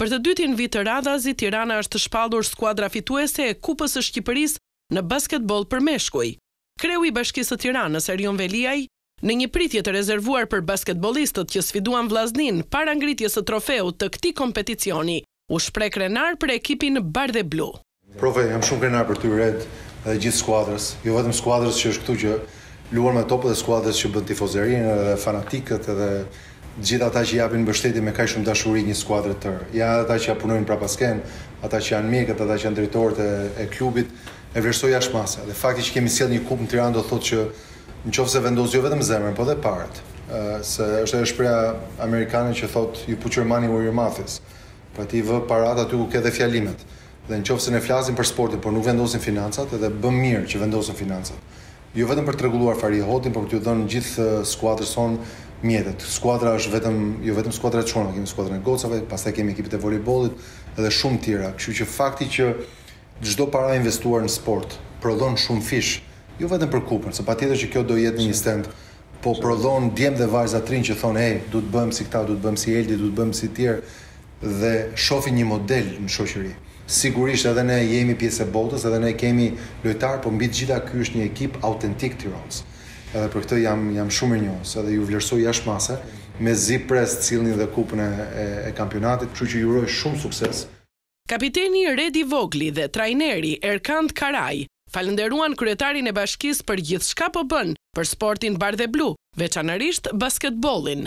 Për të dytin vit radhazi Tirana është shpallur skuadra fituese e Kupës së Shqipërisë në basketboll për meshkuj. Kreu i Bashkisë së Tiranës, Erion Veliaj, në një pritje të rezervuar për basketbollistët që sfiduan Vllazninë para ngritjes së trofeut të këtij kompeticioni, u shpreh krenar për ekipin bardheblu. Profe, jam shumë krenar për ty Red dhe gjithë skuadrës, jo vetëm skuadrës që është këtu që luan me top dhe skuadrës që bën tifozerinë edhe fanatikët edhe të gjithë ata që japin mbështetje me kaq shumë dashuri një skuadre të tërë. Janë edhe ata që punojnë prapa skenës, ata që janë mjekët, ata që janë drejtorët e, e klubit, e vlerësoj jashtë mase. Dhe fakti që kemi sjellë një kupë në Tiranë do të thotë që nëse vendos jo vetëm zemrën, po dhe paratë, se është ajo shprehja amerikane që thotë you put your money where your mouth is. Po ti vë paratë aty ku ke dhe fjalimet. Dhe nëse ne flasim për sportin, por nuk vendosim financat, edhe bëmë mirë që vendosëm financat. Jo vetëm për të rregulluar Farie Hotin, por për t'i dhënë gjithë skuadrës sonë mjetet. Skuadra është vetëm, jo vetëm skuadra e çunave, kemi skuadrën e gocave, pastaj kemi ekipet e volejbollit edhe shumë tjera. Kështu që fakti që çdo para e investuar në sport prodhon shumëfish, jo vetëm për Kupën, se patjetër që kjo do jetë në një stendë Po prodhon djem dhe vajza të rinj që thonë ej, duhet të bëhem si këta, duhet të bëhem si Eldi, duhet të bëhem si të tjerë dhe shofin një model në shoqëri. Sigurisht edhe ne jemi pjesë e botës, edhe ne kemi lojtarë, por mbi të gjitha ky është një ekip autentik tirons. Edhe për këtë jam jam shumë mirënjohës, edhe ju vlerësoj jashtë mase. Mezi pres të sillni dhe kupën e e kampionatit, kështu që ju uroj shumë sukses. Kapiteni Redi Vogli dhe trajneri Erkand Karaj falënderuan kryetarin e bashkisë për gjithçka po bën për sportin bardheblu, veçanërisht basketbollin.